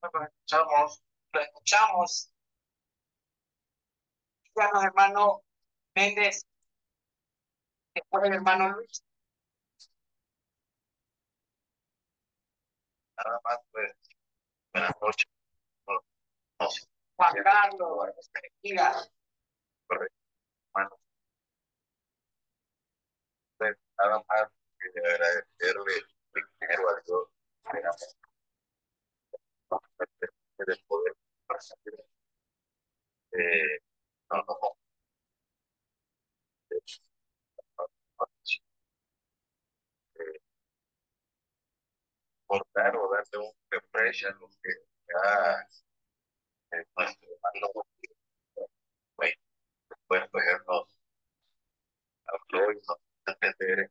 Lo escuchamos, lo escuchamos. Díganos, hermano Méndez, después el hermano Luis. Nada más, pues, buenas noches. No, no sé, Juan Carlos, correcto, hermano. Pues, nada más, quería agradecerle primero a Dios, participar. Eh, no, no, no. O darle un refresh a que eh, nuestro hermano bueno, después pues nos habló y nos entender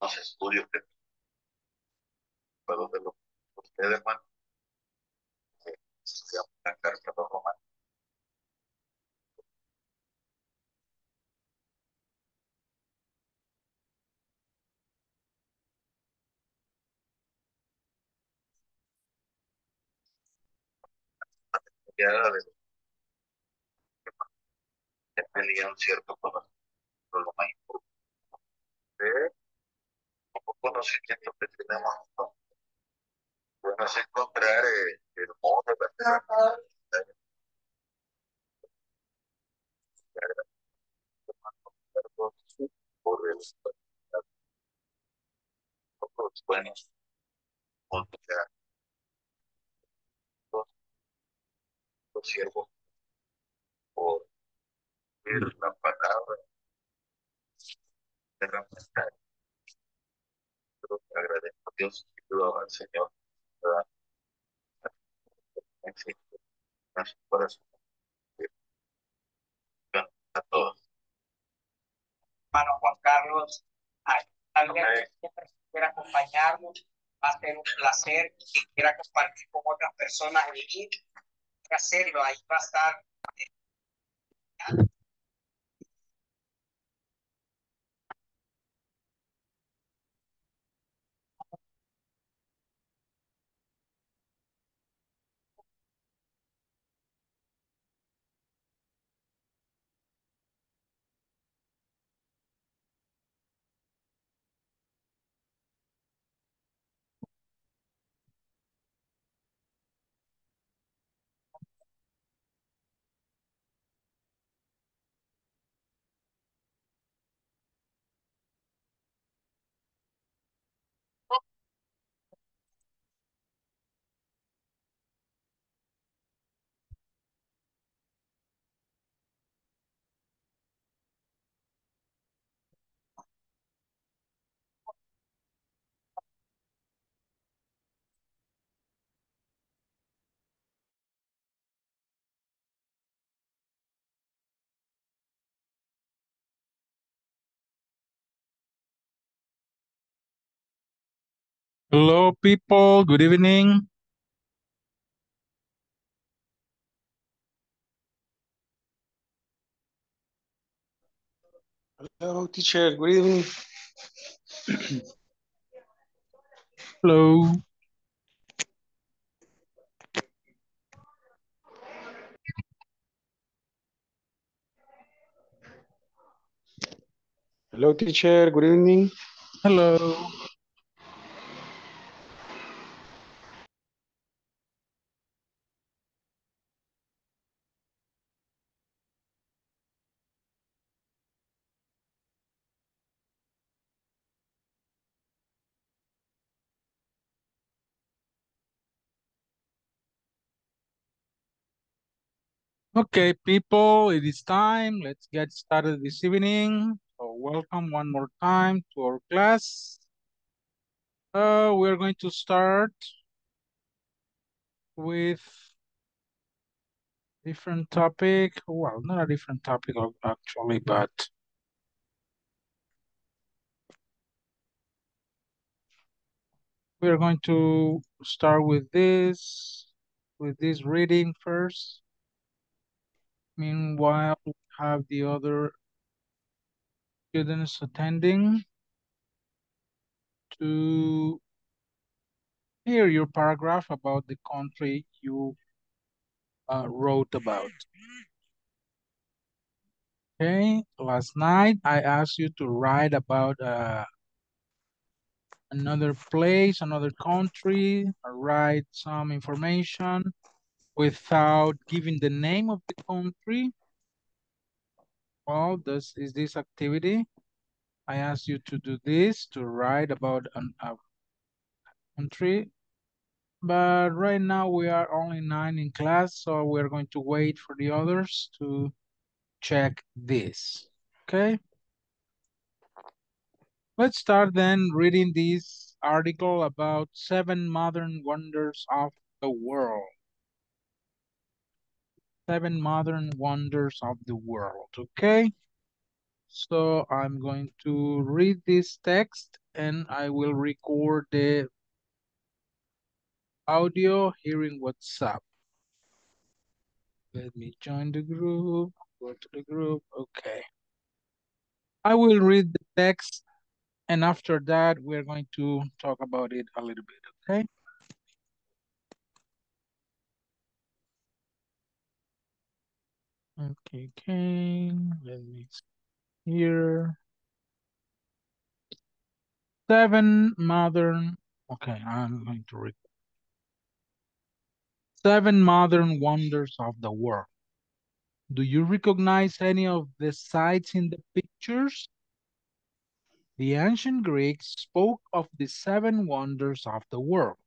los estudios que puedo de lo que usted hermano eh, estudiamos la carta a los romanos ya era de que tenía un cierto conocimiento, pero lo más importante es un conocimiento que tenemos nosotros. Bueno, es encontrar eh, el modo de verdad por el los buenos contra los, los siervos por ver la palabra de la verdad. Pero te agradezco a Dios y pido al Señor ¿verdad? en fin, a su corazón a todos. hermano Juan Carlos, ay, alguien que siempre quiera acompañarnos, va a ser un placer, si quiera compartir con otras personas que hacerlo, ahí va a estar. Hello, people. Good evening. Hello, teacher. Good evening. Hello. Hello, teacher. Good evening. Hello. Okay, people, it is time. Let's get started this evening. So welcome one more time to our class. Uh, we're going to start with different topic. Well, not a different topic actually, but we're going to start with this, with this reading first. Meanwhile, we have the other students attending to, hear your paragraph about the country you uh, wrote about. Okay, last night I asked you to write about uh, another place, another country, write some information without giving the name of the country. Well, this is this activity. I ask you to do this, to write about an, a country. But right now we are only nine in class, so we're going to wait for the others to check this, okay? Let's start then reading this article about seven modern wonders of the world. Seven modern wonders of the world, okay? So I'm going to read this text and I will record the audio hearing what's up. Let me join the group, go to the group, okay. I will read the text and after that we're going to talk about it a little bit, okay? Okay, okay, let me see here. Seven modern, okay, I'm going to read. Seven modern wonders of the world. Do you recognize any of the sites in the pictures? The ancient Greeks spoke of the seven wonders of the world.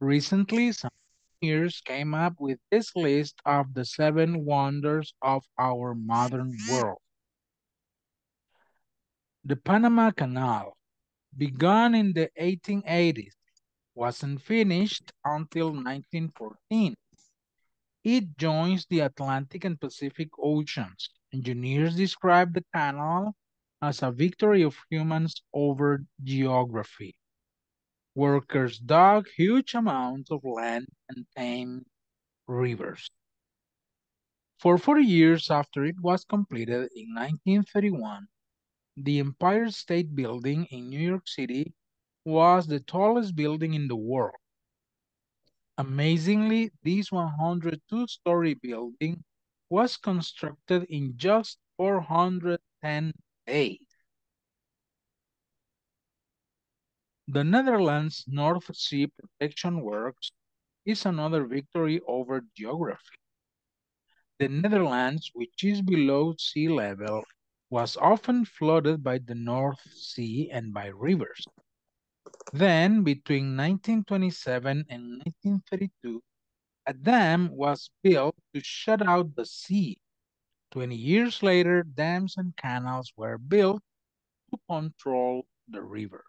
Recently, some years came up with this list of the seven wonders of our modern world. The Panama Canal, begun in the 1880s, wasn't finished until 1914. It joins the Atlantic and Pacific Oceans. Engineers describe the canal as a victory of humans over geography. Workers dug huge amounts of land and tamed rivers. For 40 years after it was completed in 1931, the Empire State Building in New York City was the tallest building in the world. Amazingly, this 102-story building was constructed in just 410 days. The Netherlands North Sea Protection Works is another victory over geography. The Netherlands, which is below sea level, was often flooded by the North Sea and by rivers. Then, between 1927 and 1932, a dam was built to shut out the sea. 20 years later, dams and canals were built to control the river.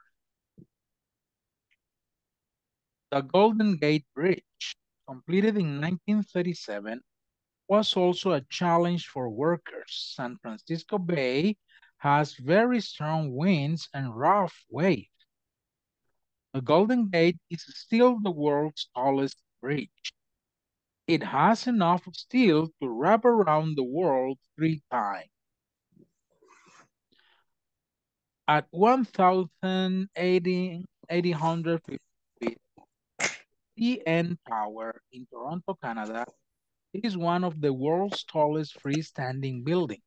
The Golden Gate Bridge, completed in 1937, was also a challenge for workers. San Francisco Bay has very strong winds and rough waves. The Golden Gate is still the world's tallest bridge. It has enough steel to wrap around the world three times. At 1,850 feet, CN Tower in Toronto, Canada is one of the world's tallest freestanding buildings.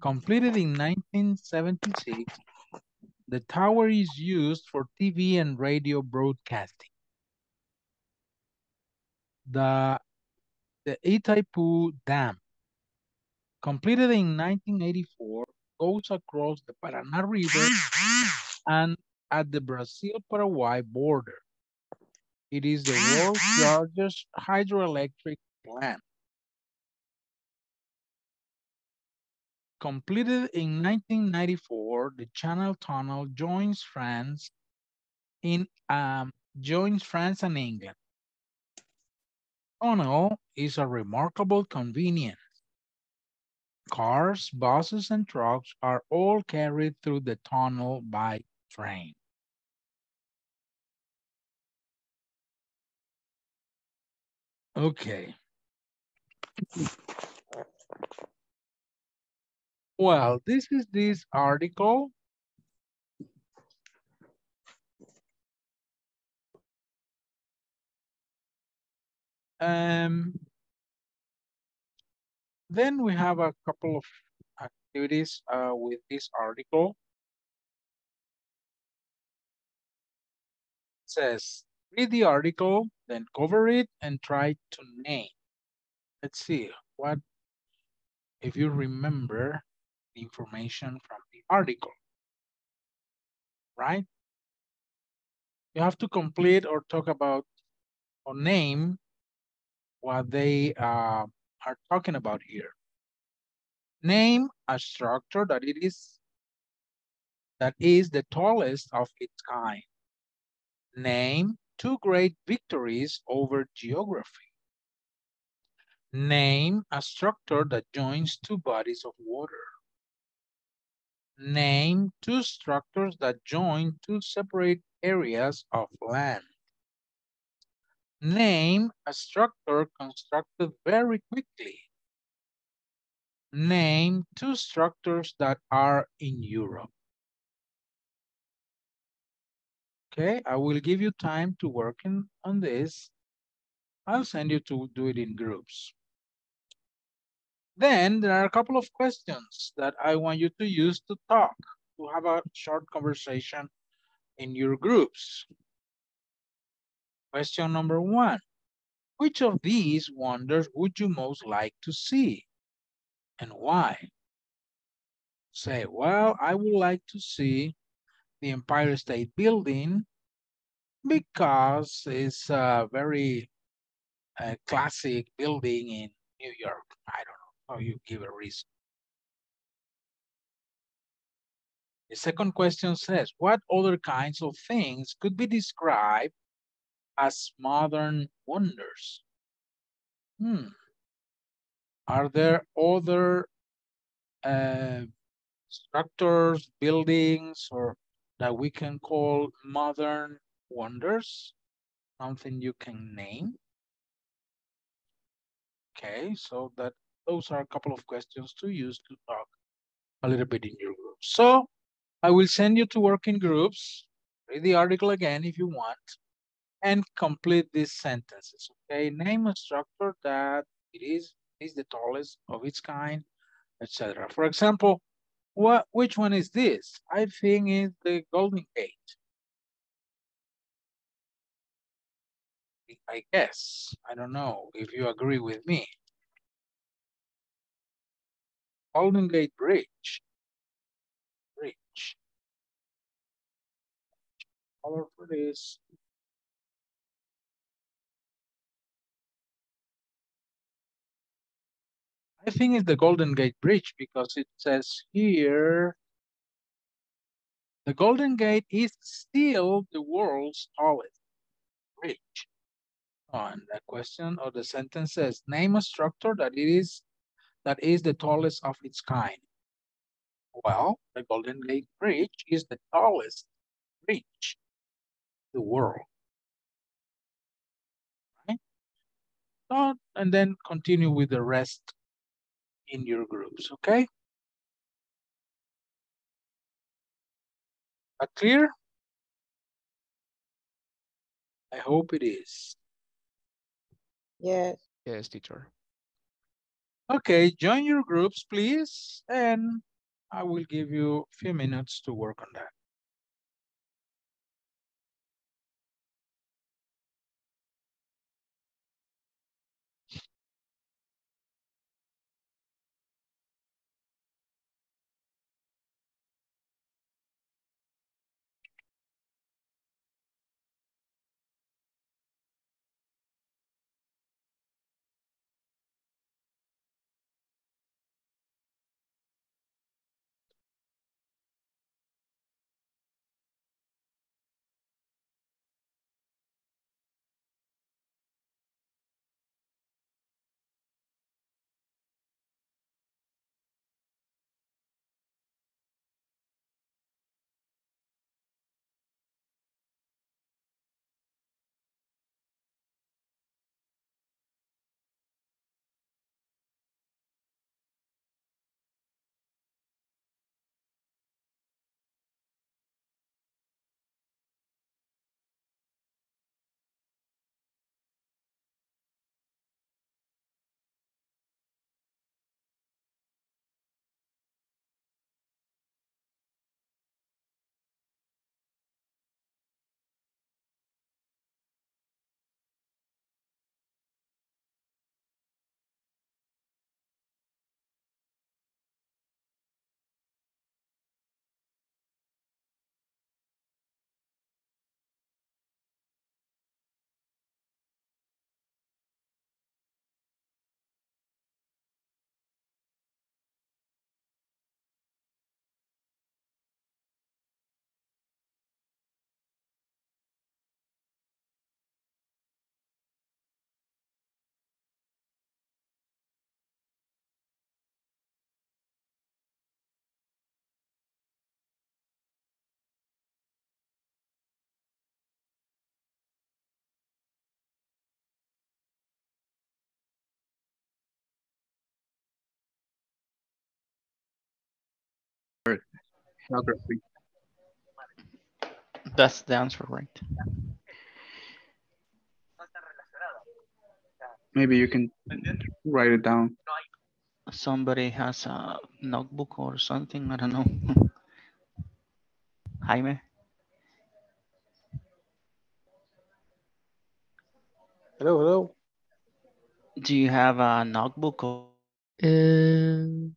Completed in 1976, the tower is used for TV and radio broadcasting. The, the Itaipu Dam, completed in 1984, goes across the Paraná River and at the Brazil-Paraguay border. It is the world's largest hydroelectric plant. Completed in 1994, the Channel Tunnel joins France in um, joins France and England. Tunnel is a remarkable convenience. Cars, buses, and trucks are all carried through the tunnel by train. Okay. Well, this is this article. Um, then we have a couple of activities uh, with this article. It says read the article, then cover it and try to name. Let's see what, if you remember the information from the article, right? You have to complete or talk about or name what they uh, are talking about here. Name a structure that it is that is the tallest of its kind. Name two great victories over geography. Name a structure that joins two bodies of water. Name two structures that join two separate areas of land. Name a structure constructed very quickly. Name two structures that are in Europe. Okay, I will give you time to work in, on this. I'll send you to do it in groups. Then there are a couple of questions that I want you to use to talk, to have a short conversation in your groups. Question number one, which of these wonders would you most like to see and why? Say, well, I would like to see the Empire State Building because it's a very classic building in New York. I don't know how you give a reason. The second question says, what other kinds of things could be described as modern wonders? Hmm. Are there other uh, structures, buildings, or that we can call modern wonders? Something you can name? Okay, so that those are a couple of questions to use to talk a little bit in your group. So I will send you to work in groups. Read the article again if you want and complete these sentences. Okay, name a structure that it is is the tallest of its kind, etc. For example, what which one is this? I think it's the Golden Gate. I guess. I don't know if you agree with me. Golden Gate Bridge. Bridge. Color for this. I think it's the Golden Gate Bridge because it says here, the Golden Gate is still the world's tallest bridge. Oh, and the question or the sentence says, name a structure that it is that is the tallest of its kind. Well, the Golden Gate Bridge is the tallest bridge in the world. Right? So, and then continue with the rest in your groups, okay? That clear? I hope it is. Yes. Yes, teacher. Okay, join your groups, please, and I will give you a few minutes to work on that. Geography. That's the answer, right? Maybe you can write it down. Somebody has a notebook or something, I don't know. Jaime, Hello, hello. do you have a notebook or And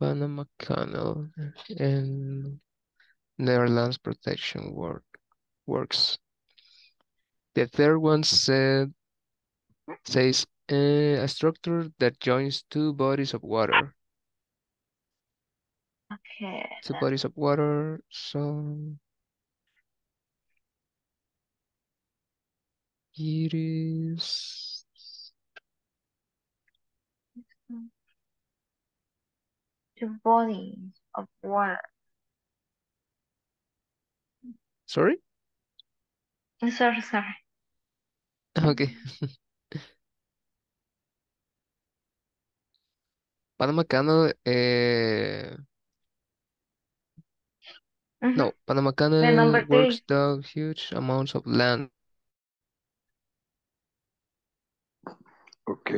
Panama Canal and Netherlands protection work works. The third one said says uh, a structure that joins two bodies of water. Okay. Two bodies of water. So it is Two bodies of water. sorry. Sorry, sorry. Okay. Panama Canal. Uh, Mhm. no, Panama The Canal works three. down huge amounts of land. Ok,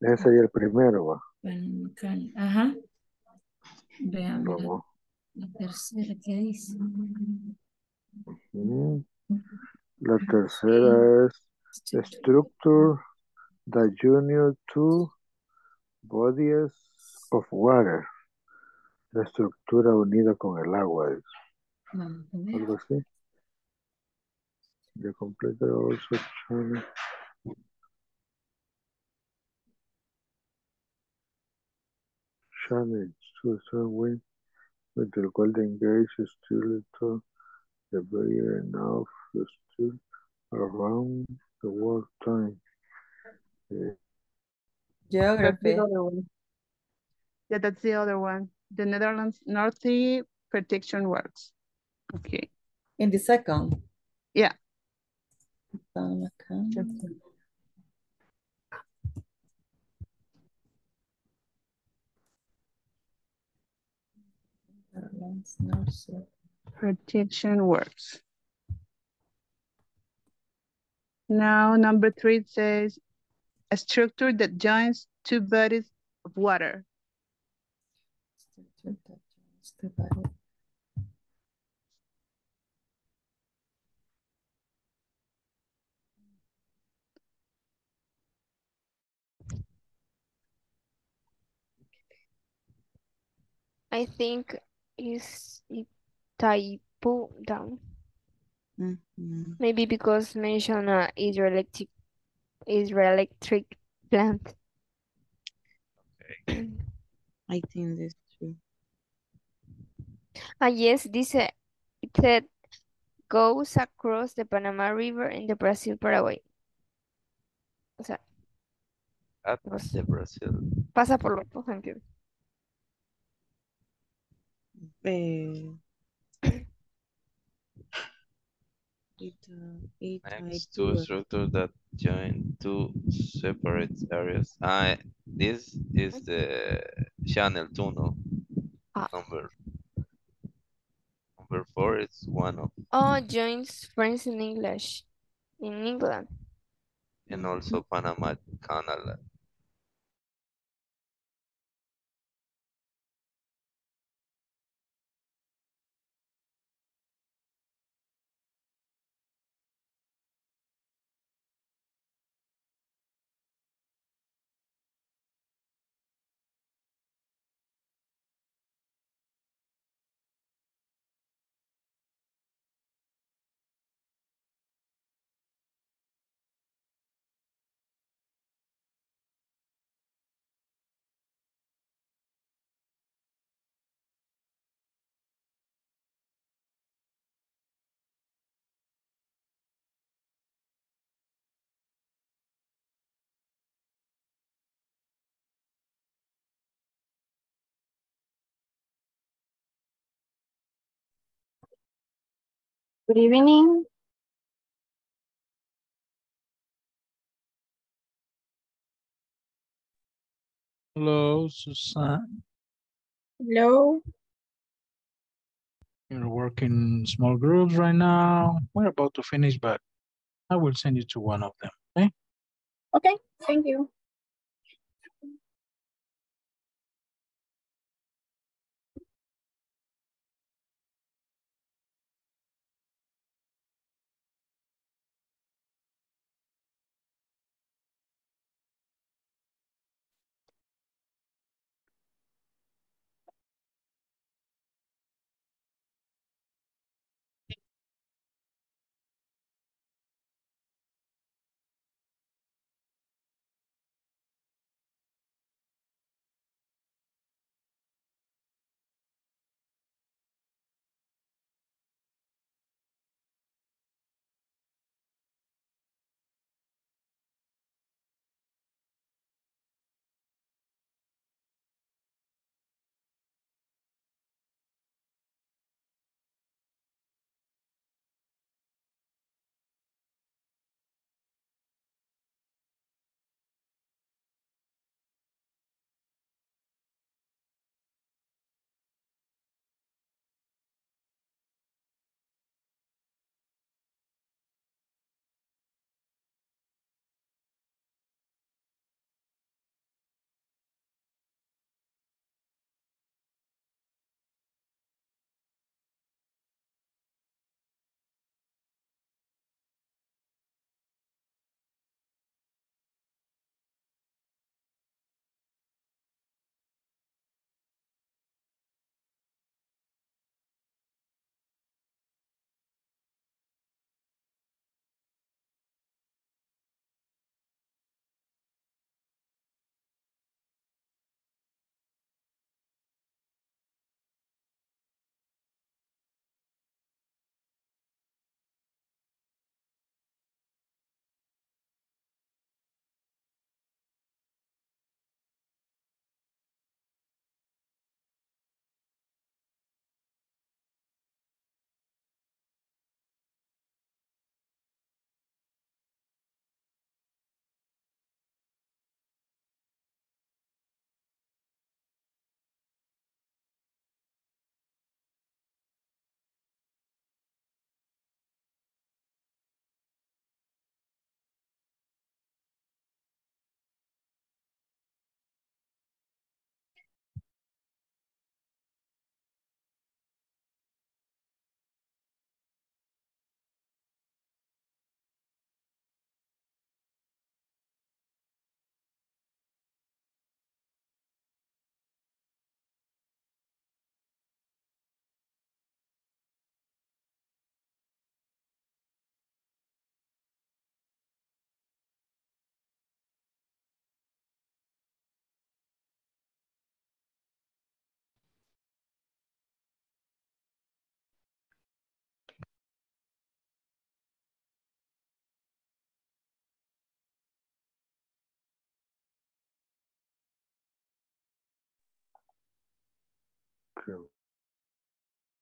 ese sería el primero, va. Panamericano. Ajá. Veamos la, Vamos. la tercera que dice. La tercera es structure that union two bodies of water. La estructura unida con el agua, es algo así. The complete also channel. Channel to the wind with the golden gate still to the barrier enough still around the world time. Eh, Geography. That's the other one. Yeah, that's the other one. The Netherlands North Sea Protection Works. Okay. In the second. Yeah. Panama Canal. Netherlands, North Sea. Protection Works. Now, number three says a structure that joins two bodies of water. Structure that joins two bodies. I think is it typo down. Mhm. Maybe because mention a hydroelectric hydroelectric plant. I think this true. Ah, yes, this uh, it said goes across the Panama River in the Brazil, Paraguay. O sea, At Pues- the Brazil. pasa por los dos, entiendo. Eh, it, uh, it, Next do to it. that join two separate areas. Ah, this is the channel tunnel? Ah. Number number four is one of, Oh, joins France in English in England. and also Panama Canal. Good evening. Hello, Susan. Hello. You're working in small groups right now. We're about to finish, but I will send you to one of them, okay? Okay, thank you.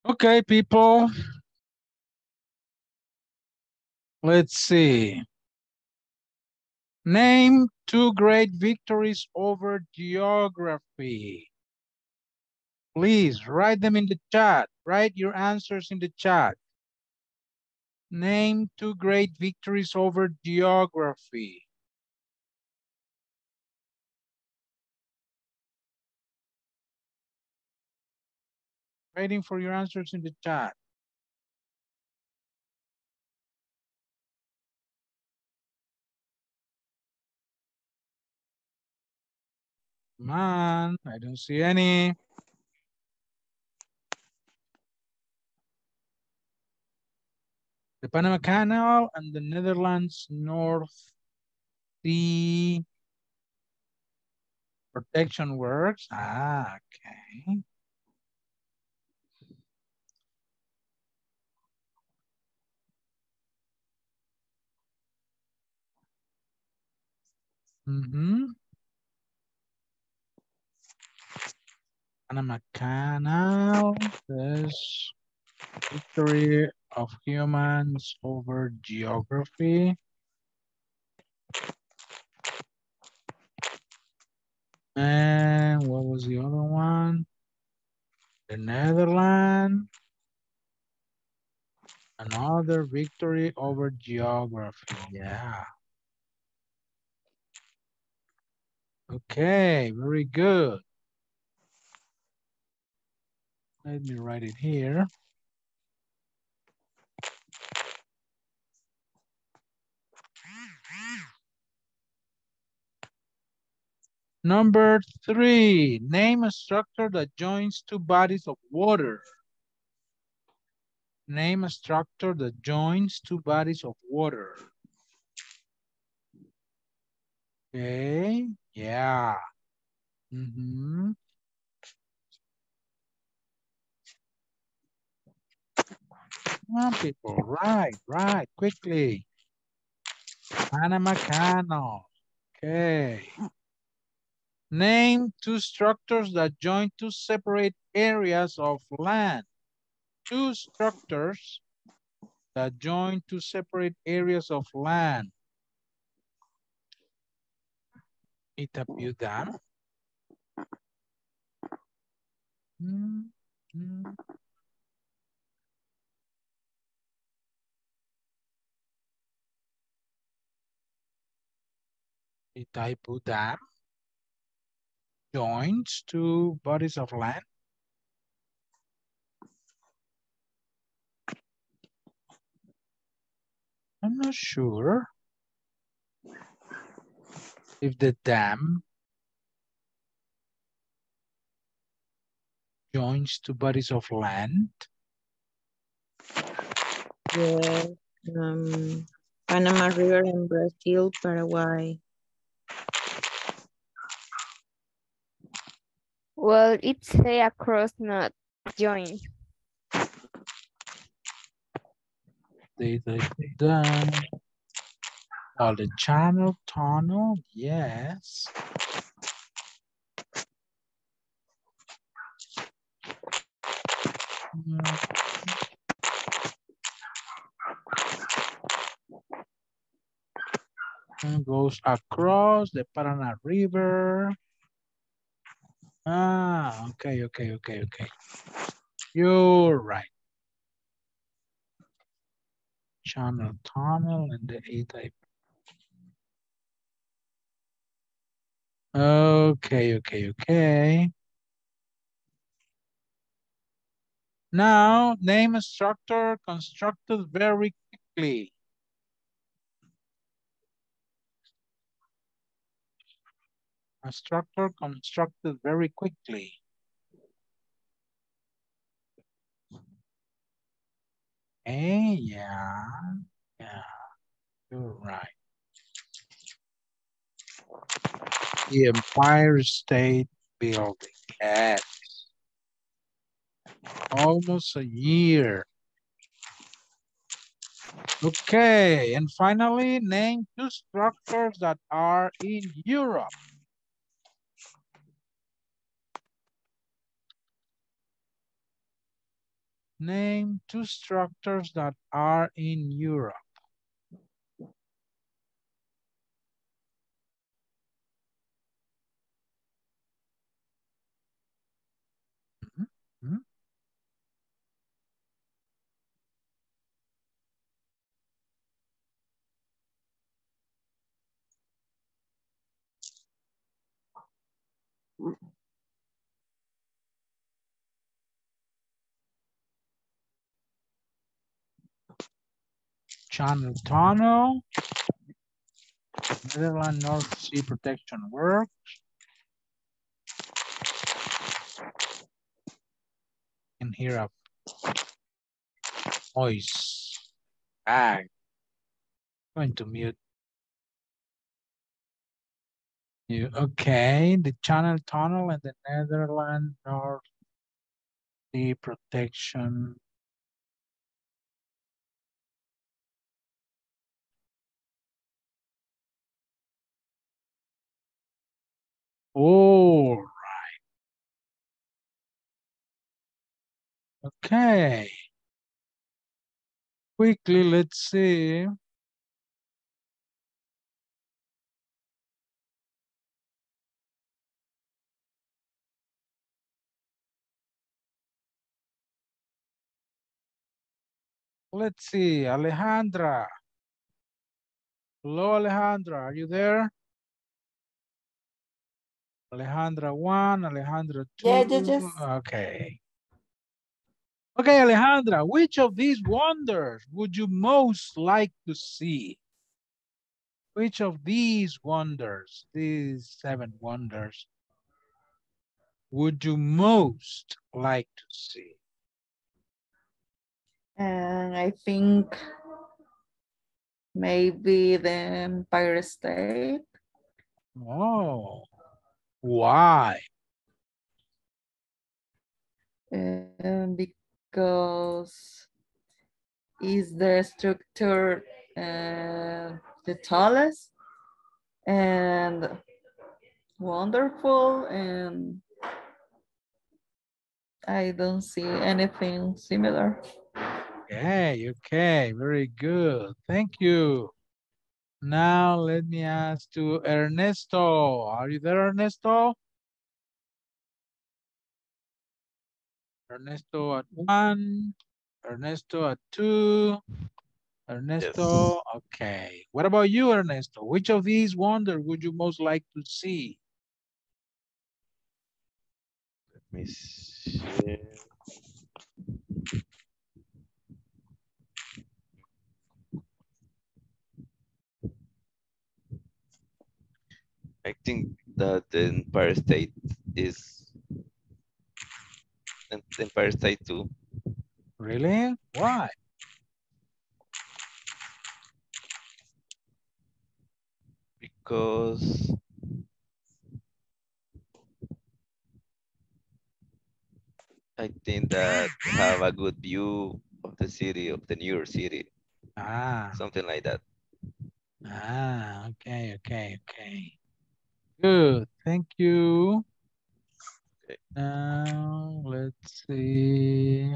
Okay, people. Let's see. Name two great victories over geography. Please write them in the chat. Write your answers in the chat. Name two great victories over geography. Waiting for your answers in the chat. On, I don't see any. The Panama Canal and the Netherlands North Sea Protection Works. Ah, okay. Mm-hmm. Panama Canal, this victory of humans over geography. And what was the other one? The Netherlands. Another victory over geography. Yeah. Okay, very good. Let me write it here. Number three, name a structure that joins two bodies of water. Name a structure that joins two bodies of water. Okay, yeah. Mhm. Come people, right, right, quickly. Panama Canal. Okay. Name two structures that join two separate areas of land. Two structures that join two separate areas of land. Itapio Dam. Mm, mm. Itaipu Dam joins two bodies of land. I'm not sure if the dam joins two bodies of land. Yes. Um, Panama River in Brazil, Paraguay. Well, it say across, not join. The, the, the, well, the channel tunnel, yes. And goes across the Paraná River. Ah, okay, okay, okay, okay. You're right. Channel tunnel and the A-type. Okay, okay, okay. Now, name a structure constructed very quickly. A structure constructed very quickly. Hey, yeah, yeah, you're right. The Empire State Building, yes. Almost a year. Okay, and finally, name two structures that are in Europe. Name two structures that are in Europe. Channel Tunnel, Netherlands North Sea Protection Works, and here up. Voice. Ag. Going to mute. You okay? The Channel Tunnel and the Netherlands North Sea Protection. All right. Okay. Quickly, let's see. Let's see, Alejandra. Hello, Alejandra, are you there? Alejandra one, Alejandra two. Yeah, yeah, yes. Okay. Okay, Alejandra, which of these wonders would you most like to see? Which of these wonders, these seven wonders, would you most like to see? And I think maybe the Empire State. Oh, why? Um, because is the structure uh, the tallest and wonderful and I don't see anything similar. Okay, okay, very good. Thank you. Now let me ask to Ernesto. Are you there, Ernesto? Ernesto at one, Ernesto at two, Ernesto, okay. What about you, Ernesto? Which of these wonders would you most like to see? Let me see. I think that the Empire State is the Empire State too. Really? Why? Because I think that have a good view of the city, of the New York City, Ah, something like that. ah, okay, okay, okay. Good, thank you. Now, let's see.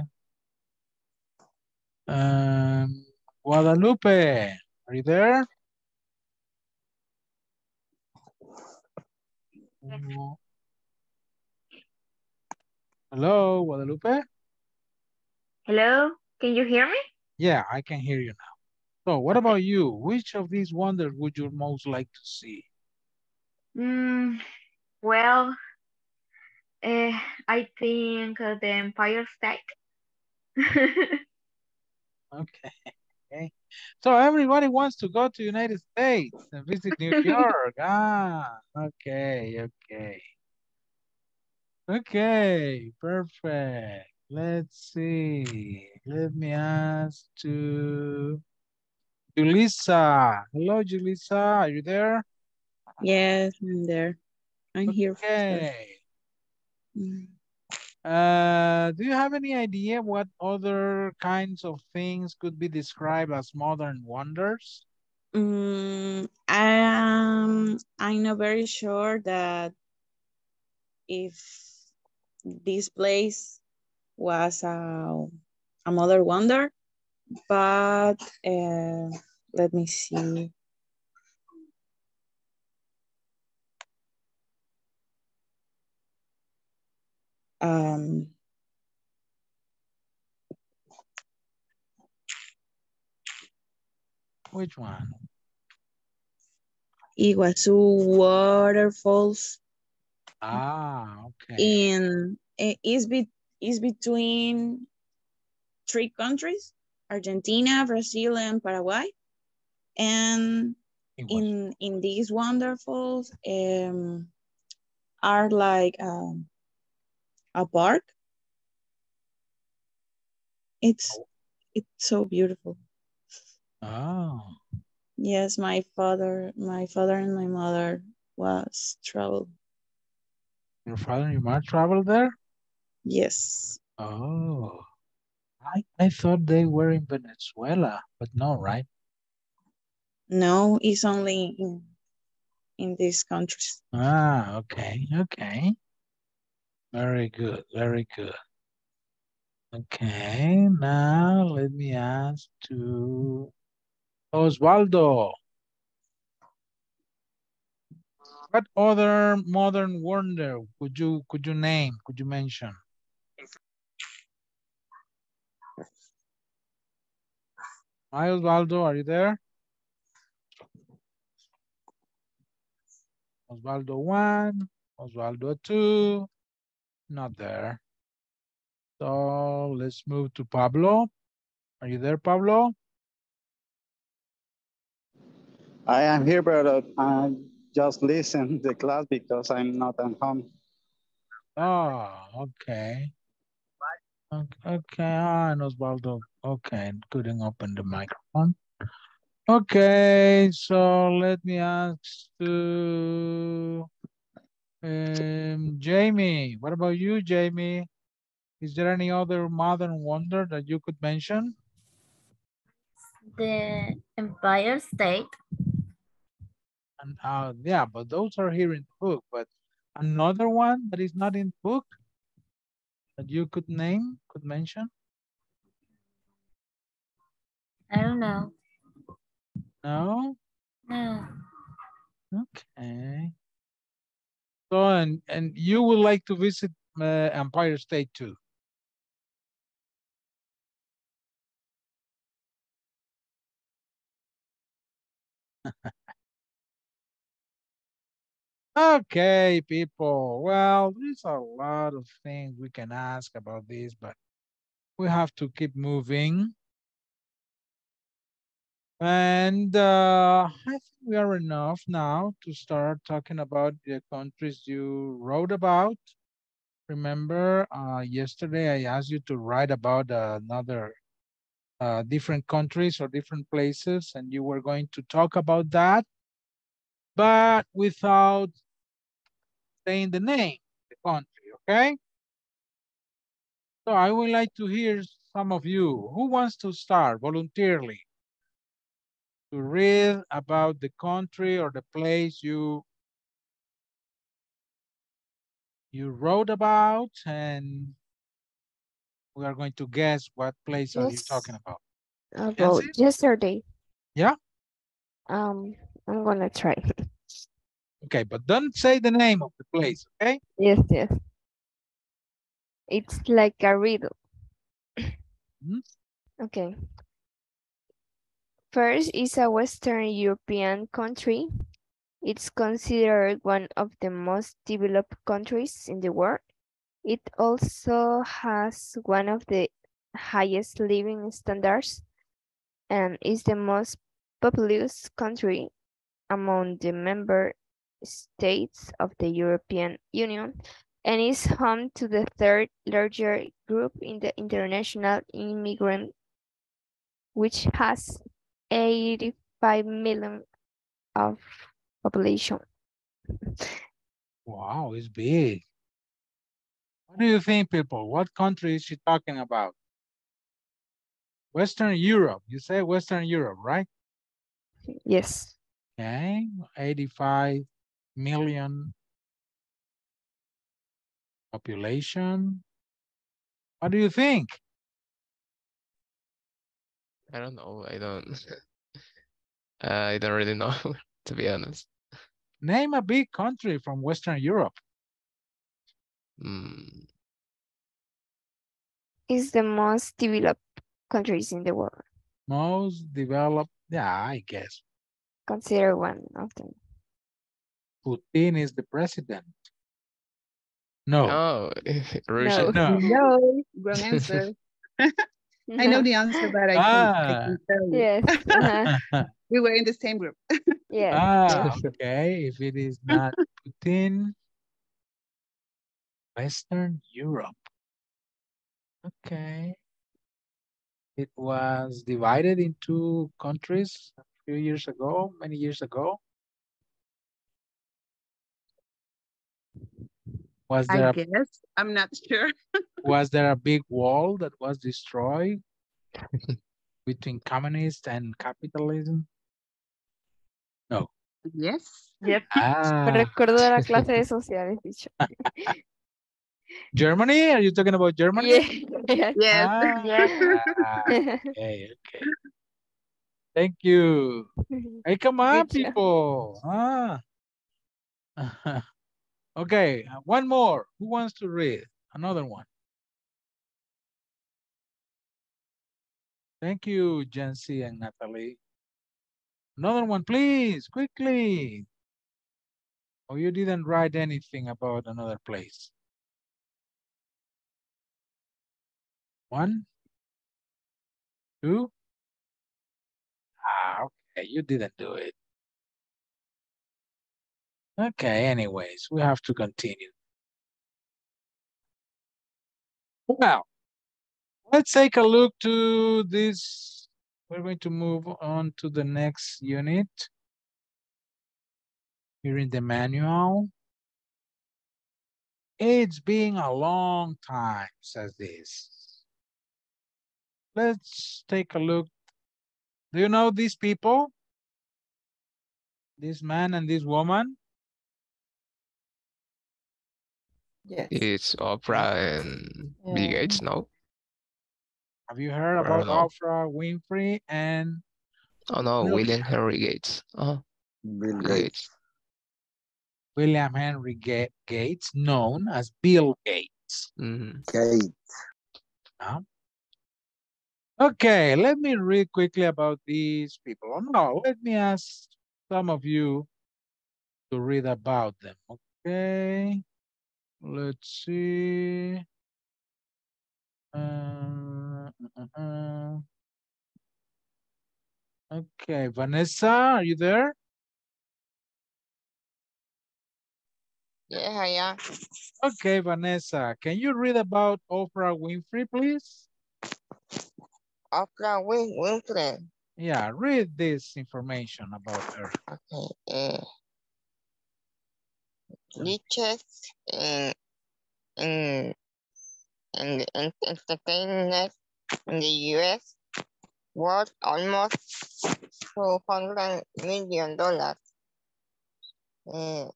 Um, Guadalupe, are you there? Hello, Guadalupe? Hello, can you hear me? Yeah, I can hear you now. So what about you? Which of these wonders would you most like to see? Mm, well, eh, I think uh, the Empire State. Okay. Okay. So everybody wants to go to United States and visit New York. Ah, okay, okay. Okay, perfect. Let's see. Let me ask to Julissa. Hello, Julissa. Are you there? Yes, I'm there. I'm here. Okay. Uh, do you have any idea what other kinds of things could be described as modern wonders? Mm, I'm, I'm not very sure that if this place was a, a mother wonder, but uh, let me see. Um, Which one? Iguazu waterfalls Ah, okay. in eh, is be is between three countries Argentina, Brazil, and Paraguay. And in in these waterfalls um, are like um, a park. It's it's so beautiful. Oh, Yes, my father, my father and my mother was travel. your father and your mother traveled there? Yes. Oh, I, I thought they were in Venezuela, but no, right? No, it's only in in these countries. Ah, okay, okay. Very good, very good. Okay, now let me ask to Osvaldo. What other modern wonder could you could you name? Could you mention? Hi, Osvaldo, are you there? Osvaldo one, Osvaldo two, not there. So let's move to Pablo. Are you there, Pablo? I am here, but uh, I just listen the class because I'm not at home. Oh, okay. Okay, okay. Ah, and Osvaldo. Okay, couldn't open the microphone. Okay, so let me ask to um, Jamie. What about you, Jamie? Is there any other modern wonder that you could mention? The Empire State. And uh, yeah, but those are here in the book. But another one that is not in the book that you could name, could mention? I don't know. No? No. Okay. So, and, and you would like to visit uh, Empire State too? Okay, people. Well, there's a lot of things we can ask about this, but we have to keep moving. And uh, I think we are enough now to start talking about the countries you wrote about. Remember, uh, yesterday I asked you to write about another uh, different countries or different places, and you were going to talk about that, but without saying the name, the country, okay? So I would like to hear some of you. Who wants to start voluntarily to read about the country or the place you you wrote about and we are going to guess what place are you talking about. About yesterday. Yeah? Um, I'm gonna try. Okay, but don't say the name of the place, okay? Yes, yes. It's like a riddle. Mhm. Okay. First is a Western European country. It's considered one of the most developed countries in the world. It also has one of the highest living standards and is the most populous country among the member states of the European Union and is home to the third largest group in the international immigrant, which has 85 million of population. Wow, it's big. What do you think, people? What country is she talking about? Western Europe. You say Western Europe, right? Yes. Okay, 85 million population. What do you think? I don't know. I don't. I don't really know, to be honest. Name a big country from Western Europe. Mm, Is the most developed countries in the world. Most developed, yeah, I guess. Consider one of them. Putin is the president. No. no, Russia. No. No, wrong answer. I know the answer, but I can, I Ah. can tell you. Yes. uh-huh. We were in the same group. Yes. Ah, okay. If it is not Putin, Western Europe. Okay. It was divided into countries a few years ago, many years ago. Was there I a, guess. I'm not sure. was there a big wall that was destroyed between communist and capitalism? No. Yes. Yep. Ah, recuerdo de la clase de sociales, dicho. Germany? Are you talking about Germany? Yeah. Yes. Ah, okay, okay. Thank you. Hey, come on, people. Ah. Okay, one more. Who wants to read? Another one. Thank you, Jancy and Natalie. Another one, please, quickly. Oh, you didn't write anything about another place. One, two. Ah, okay, you didn't do it. Okay, anyways, we have to continue. Well, let's take a look to this. We're going to move on to the next unit. Here in the manual. It's been a long time, says this. Let's take a look. Do you know these people? This man and this woman? Yes. It's Oprah and Bill Gates, no? Have you heard about don't. Oprah Winfrey and Oh no, Bill William Henry Gates. Oh, Bill Bill Gates. William Henry Ga- Gates, known as Bill Gates? Mhm. Gates. Yeah. Okay, let me read quickly about these people. Oh, no, let me ask some of you to read about them. Okay, let's see. Uh, uh, uh. Okay, Vanessa, are you there? Yeah, I am. Okay, Vanessa, can you read about Oprah Winfrey, please? Oprah Win Winfrey. Yeah, read this information about her. Okay. Richest in in in the entertainment in the U.S. worth almost two hundred million dollars. Uh,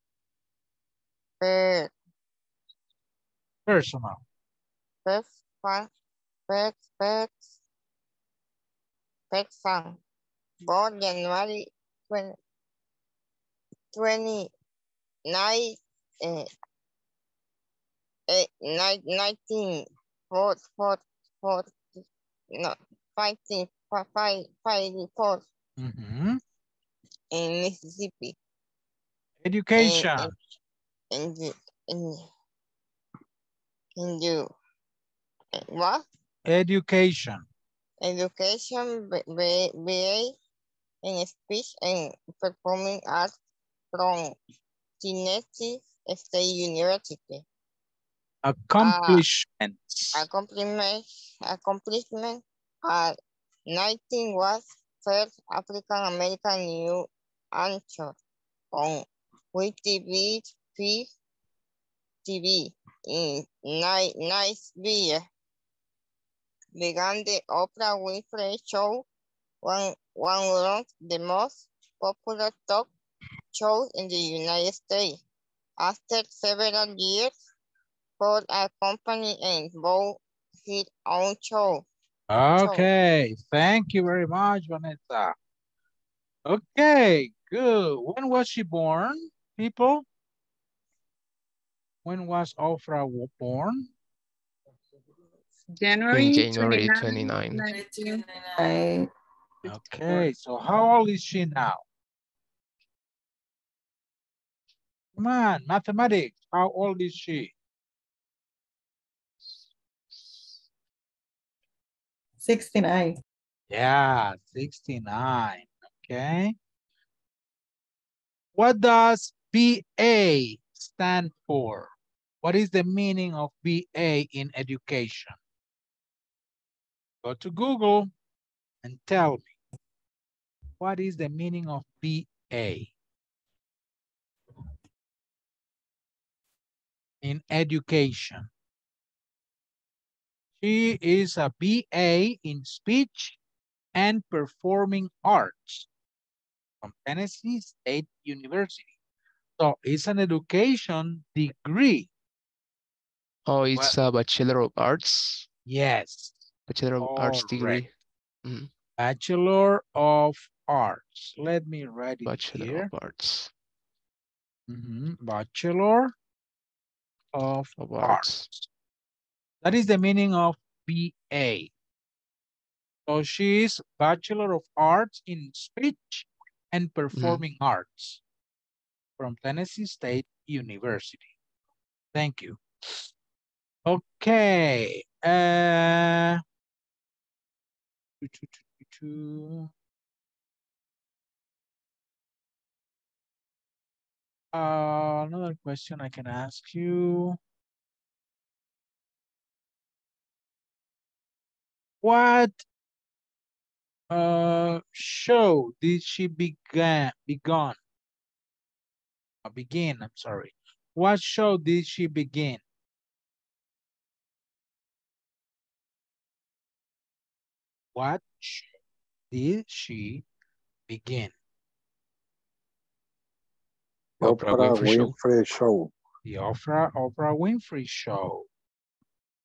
per Personal. first fan first first person born January 20, 29 eh, nine- 19 four, four, four, no, fighting five, five, five, four Mhm. in Mississippi. Education. And, and, in, in, in eh, what? Education. Education, BA in speech and performing arts from Tennessee State University. Accomplishments. Ah, accomplishment, accomplishment ah, at 19 was first African American new anchor on Free TV in ni- Nashville. Began the Oprah Winfrey Show, one, one of the most popular talk shows in the United States. After several years, Ford a company and bought his own show. Okay, thank you very much, Vanessa. Okay, good. When was she born, people? When was Oprah wa- born? January January 29, 29. I, Okay, so how old is she now? Come on, mathematics. How old is she? sixty-nine. Yeah, 69. Okay. What does BA stand for? What is the meaning of BA in education? Go to Google and tell me. What is the meaning of BA? In education. She is a BA in speech and performing arts from Tennessee State University. So it's an education degree. Oh, it's a Bachelor of Arts. Yes. Bachelor of Arts degree. Correct. Bachelor of Arts. Let me write it Bachelor here. of Arts. Mhm, Bachelor of. Arts. That is the meaning of BA. So she is Bachelor of Arts in Speech and Performing Arts from Tennessee State University. Thank you. Okay. Uh, two, two, two, Uh, another question I can ask you. What uh, show did she began begun? Uh, begin, I'm sorry. What show did she begin? What did she begin? Oprah Winfrey Show. The Oprah Oprah Winfrey Show.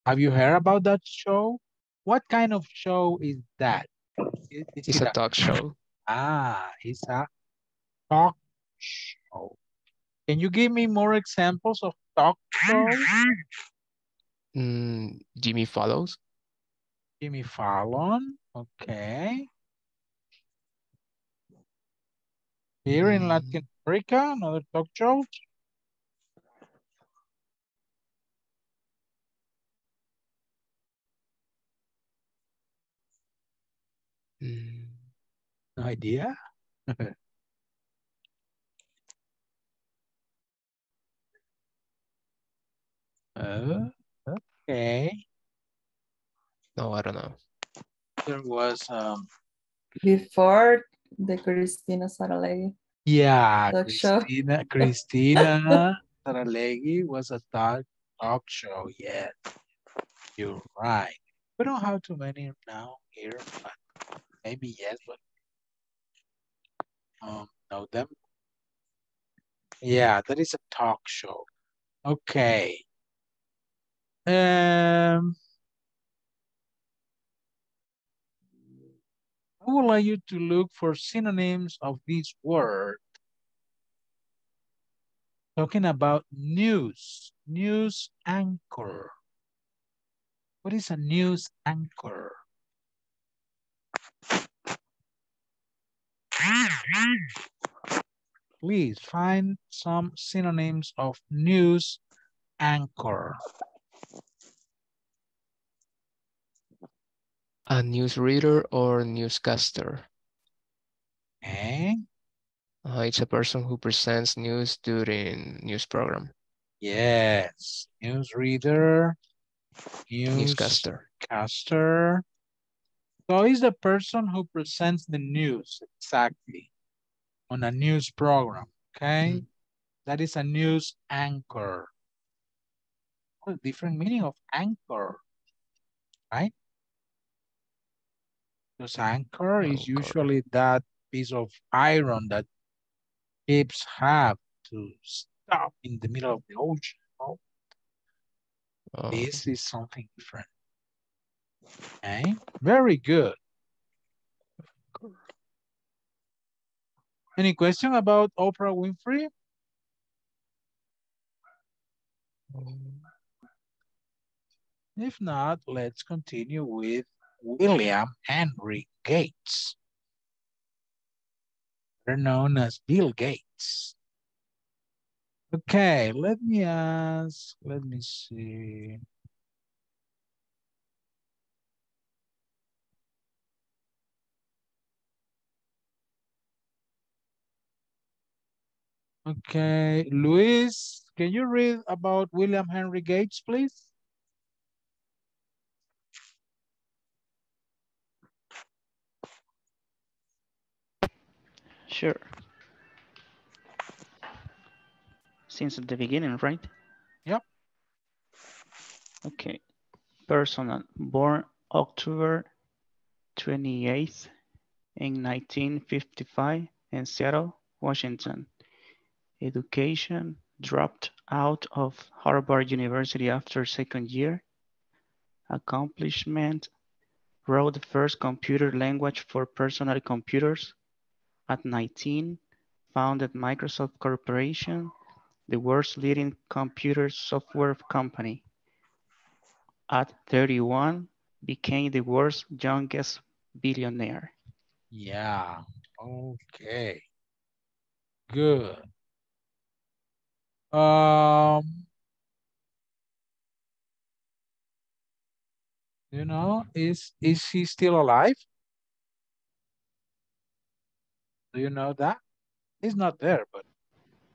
Have you heard about that show? What kind of show is that? Is- is It's it a talk show. Ah, it's a talk show. Can you give me more examples of talk shows? Mm, Jimmy follows. Jimmy Fallon, okay. Here in Latin America, another talk show. No idea. Oh, okay. No, I don't know. There was um Before the Cristina Saralegui. yeah, Talk show. Cristina Cristina Saralegui was a talk talk show. Yes, you're right. We don't have too many now here, but maybe yes, but um know them. Yeah, that is a talk show. Okay. Um I would like you to look for synonyms of this word. Talking about news, news anchor. What is a news anchor? Please find some synonyms of news anchor. A newsreader or newscaster. Okay. Uh, it's a person who presents news during news program. Yes, newsreader, Newscaster. Caster. So he's the person who presents the news exactly on a news program. Okay, that is a news anchor. What different meaning of anchor, right? Because anchor is usually that piece of iron that ships have to stop in the middle of the ocean. no? Oh, This is something different. Okay, very good. Any question about Oprah Winfrey? Um. If not, let's continue with William Henry Gates, better known as Bill Gates. Okay, let me ask, let me see. Okay, Luis, can you read about William Henry Gates, please? Sure. Since the beginning, right? Yep. Okay. Person born October 28th in 1955 in Seattle, Washington. Education dropped out of Harvard University after second year. Accomplishment wrote the first computer language for personal computers. At 19, founded Microsoft Corporation, the world's leading computer software company. At 31, became the world's youngest billionaire. Yeah. Okay. Good. Um, you know, is is he still alive? Do you know that? He's not there, but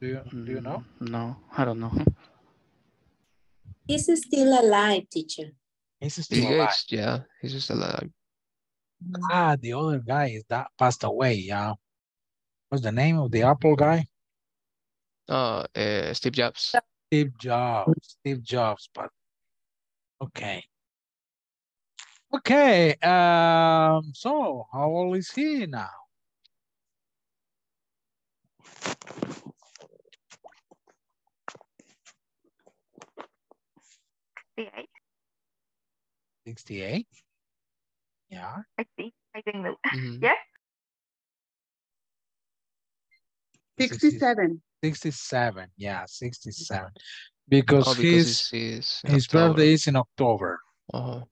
do you do you know? Mm, No, I don't know. He's still alive, teacher. He's Bill still alive. Gates, yeah, he's just alive. Ah, the other guy is that passed away. Yeah. What's the name of the Apple guy? Oh, uh, Steve Jobs. Steve Jobs. Steve Jobs, but okay. Okay. Um, so how old is he now? Sixty-eight. 68. Yeah. I see. I think that. Mhm. Yes. 67. 67. Yeah, 67. Because, Oh, because his, he's, he's his birthday is in October. Uh-huh.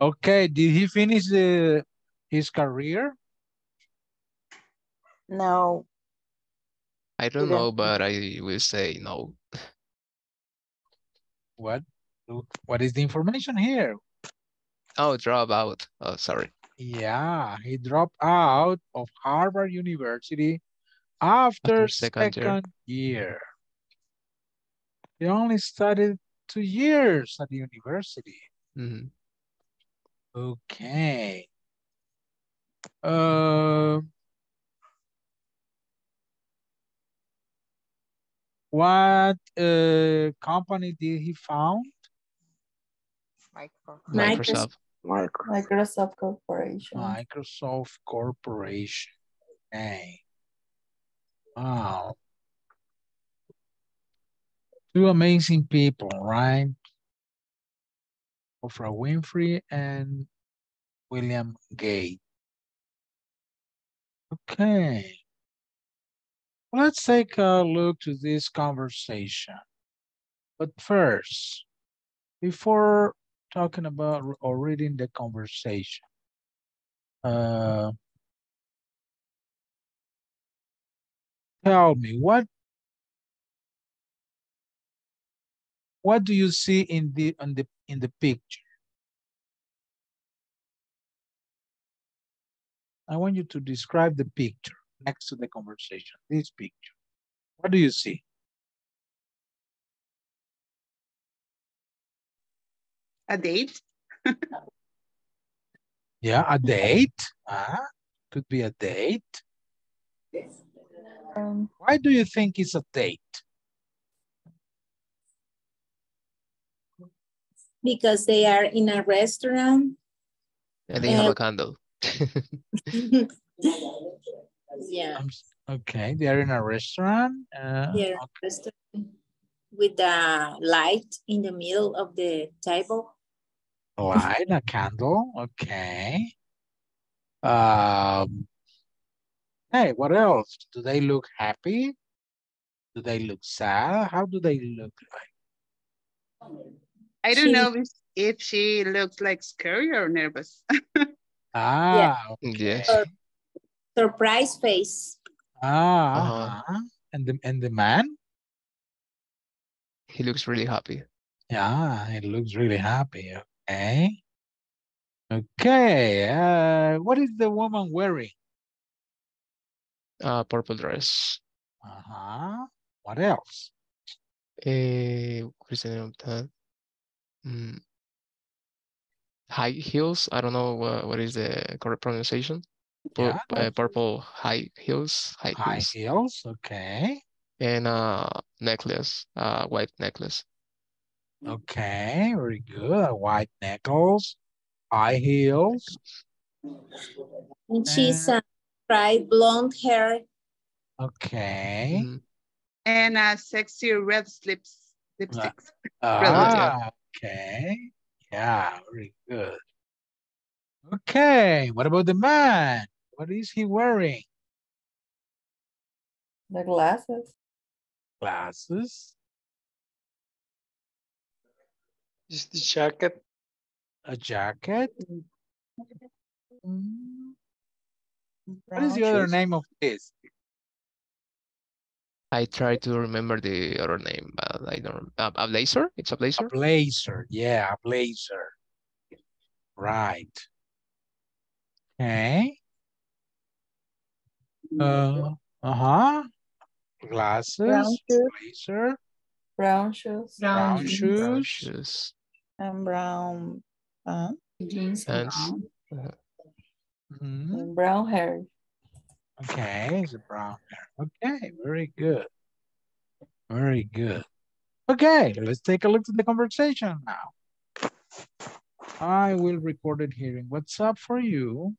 Okay, did he finish the, his career? No, I don't Yeah. know, but I will say no. What? What is the information here? Oh, drop out. Oh, sorry. Yeah, he dropped out of Harvard University after, After second second, year. year. He only studied two years at the university. Mhm. Okay. Um, what uh, company did he found? Micro. Microsoft. Microsoft Corporation. Microsoft Corporation. Okay. Wow. Two amazing people, right? Oprah Winfrey and William Gates. Okay. Let's take a look to this conversation. But first, before talking about or reading the conversation, uh, tell me what what do you see in the on the in the picture? I want you to describe the picture next to the conversation. This picture. What do you see? A date? Yeah, a date. Ah, could be a date. Um, Why do you think it's a date? Because they are in a restaurant. And they have Uh, a candle. Yeah, I'm Okay, they're in a restaurant. Uh, they're in a restaurant with the light in the middle of the table. light, a candle. Okay. Um, hey, what else? Do they look happy? Do they look sad? How do they look like? I don't She- know if, if she looks like scary or nervous. Ah, Yes. Uh, Surprise face. ah, Uh-huh. uh-huh. and the and the man? He looks really happy. Yeah, he looks really happy. Okay. Okay. Uh, what is the woman wearing? Uh, purple dress. Uh-huh. What else? Eh, what is the name of that? Mm. High heels. I don't know what, what is the correct pronunciation. Pur- Yeah. uh, purple high heels. High High heels. heels. Okay. And a necklace. Uh, white necklace. Okay. Very good. A white necklace, high heels. And she's uh, bright blonde hair. Okay. Mhm. and a sexy red lips, lipsticks. Ah, okay. Yeah, very good. Okay. What about the man? What is he wearing? the glasses. Glasses, Just the jacket. a jacket. What is the other name of this? I try to remember the other name, but I don't. Uh, a blazer? It's a blazer. A blazer. Yeah, a blazer. Right. Okay. Uh, uh-huh. Glasses, Brown shoes. blazer, Brown shoes. brown Brown shoes, shoes. And brown pants. Jeans Pants. brown. Uh, and brown hair. Okay, it's a brown hair. Okay, very good. Very good. Okay, let's take a look at the conversation now. I will record it here in WhatsApp for you.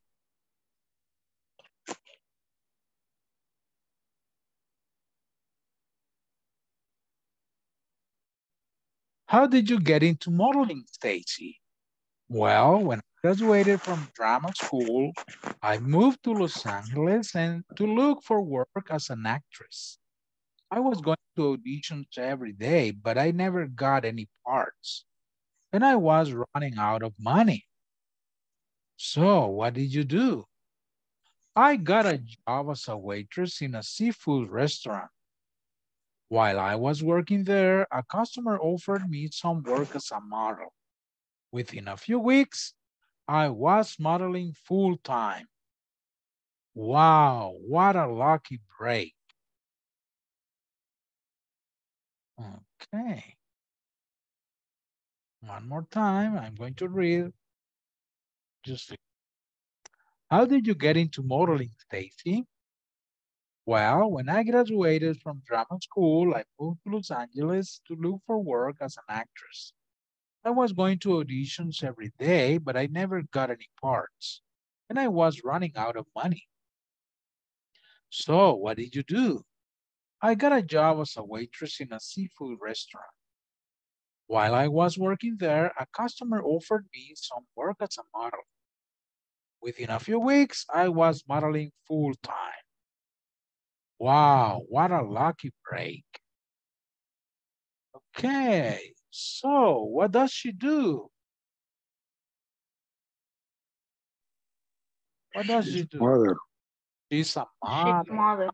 How did you get into modeling, Stacy? Well, when I graduated from drama school, I moved to Los Angeles and to look for work as an actress. I was going to auditions every day, but I never got any parts. And I was running out of money. So what did you do? I got a job as a waitress in a seafood restaurant. While I was working there, a customer offered me some work as a model. Within a few weeks, I was modeling full time. Wow, what a lucky break. Okay. One more time, I'm going to read. Just how did you get into modeling, Stacy? Well, when I graduated from drama school, I moved to Los Angeles to look for work as an actress. I was going to auditions every day, but I never got any parts, and I was running out of money. So, what did you do? I got a job as a waitress in a seafood restaurant. While I was working there, a customer offered me some work as a model. Within a few weeks, I was modeling full time. Wow, what a lucky break. Okay, so what does she do? What does she do? Mother. She's a She's mother.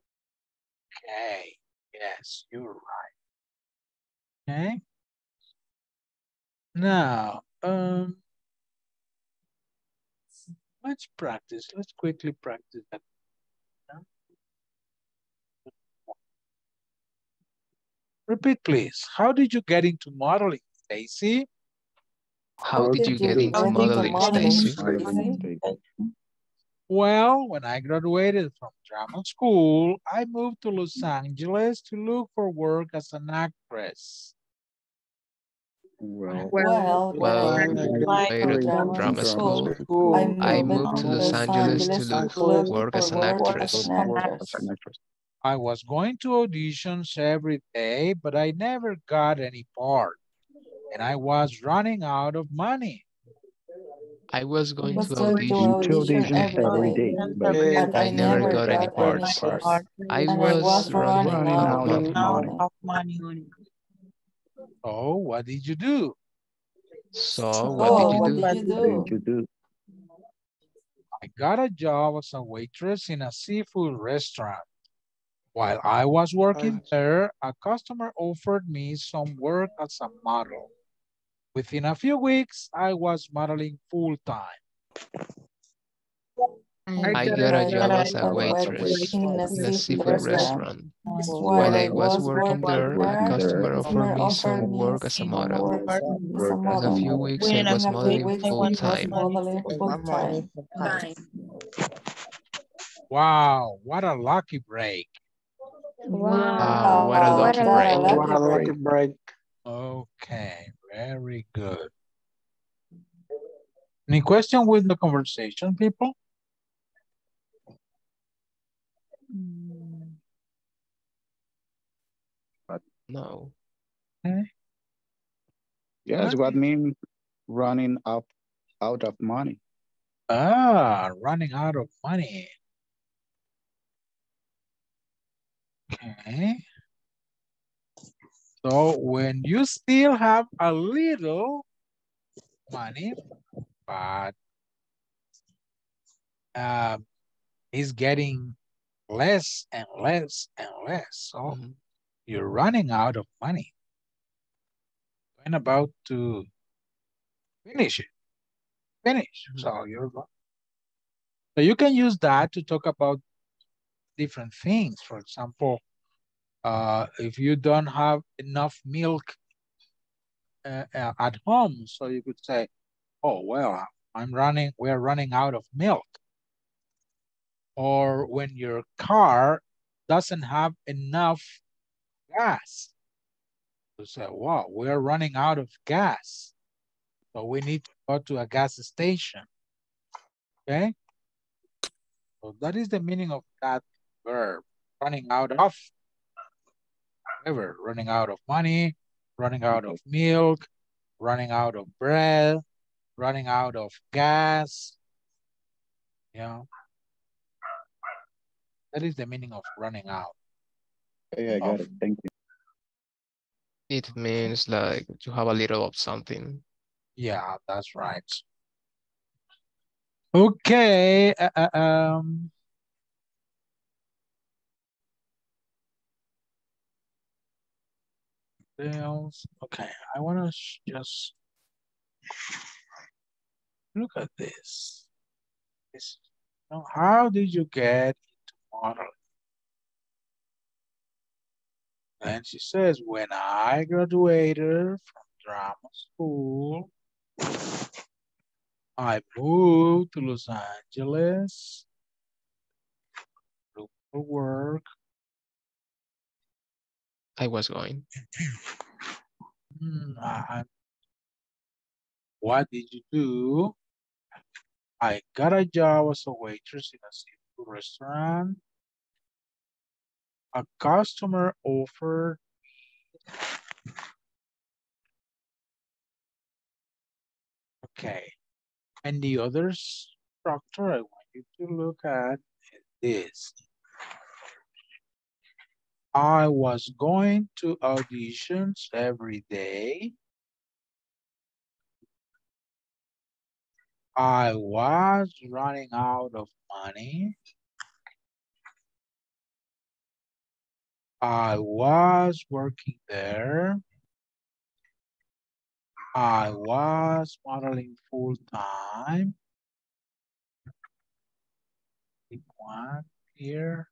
Okay, yes, you're right. Okay. Now, um, let's practice. Let's quickly practice that. Repeat, please. How did you get into modeling, Stacy? How did you get into modeling, Stacy? Well, when I graduated from drama school, I moved to Los Angeles to look for work as an actress. Well, Well, Well, when I graduated from drama school, I moved to Los Angeles to look for work as an actress. I was going to auditions every day, but I never got any part. And I was running out of money. I was going was to going to audition audition every day, but but I never got any parts. I I was was running running out of out money. of money. So what did you do? So Oh, what did you did you do? I got a job as a waitress in a seafood restaurant. While I was working there, a customer offered me some work as a model. Within a few weeks, I was modeling full time. I got a job as a waitress in a seafood restaurant. While I was working there, a customer offered me some work as a model. In a few weeks, I was modeling full time. Wow, what a lucky break. Wow, what a lucky break. What a lucky break. Okay, very good. Any question with the conversation, people? But No. Okay. Yes, what mean running up out of money? Ah, running out of money. Okay. So when you still have a little money, but um, is getting less and less and less. So you're running out of money. When about to finish it, finish. So you're so you can use that to talk about different things. For example, uh, if you don't have enough milk uh, uh, at home, so you could say, "Oh well, I'm running. We're running out of milk." Or when your car doesn't have enough gas, you say, "Wow, we're running out of gas, so we need to go to a gas station." Okay. So that is the meaning of that verb, running out of, whatever, running out of money, running out of milk, running out of bread, running out of gas. You know, that is the meaning of running out. Okay, I got it. Thank you. It means like to have a little of something. Yeah, that's right. Okay. Uh, uh, um. Else. Okay, I want to just look at this. this. Now, how did you get into modeling? And she says, when I graduated from drama school, I moved to Los Angeles, look for work. I was going. Hmm, what did you do? I got a job as a waitress in a seafood restaurant. A customer offered Okay. And the other structure I want you to look at is this. I was going to auditions every day. I was running out of money. I was working there. I was modeling full time. Pick one here.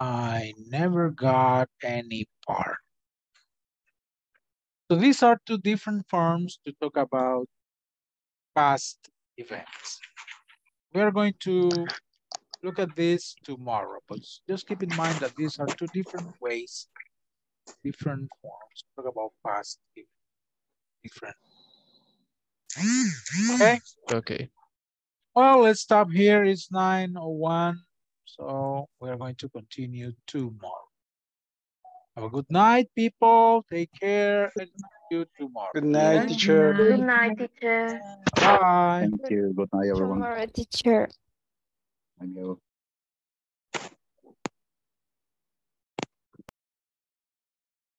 I never got any part. So these are two different forms to talk about past events. We are going to look at this tomorrow, but just keep in mind that these are two different ways, different forms to talk about past events. Different. Okay. Okay. Well, let's stop here. It's 9.01. So we're going to continue tomorrow. Have a good night, people. Take care and see you tomorrow. Good night, teacher. Good night, teacher. Bye. Thank you. Good night, everyone. Tomorrow, teacher. Thank you.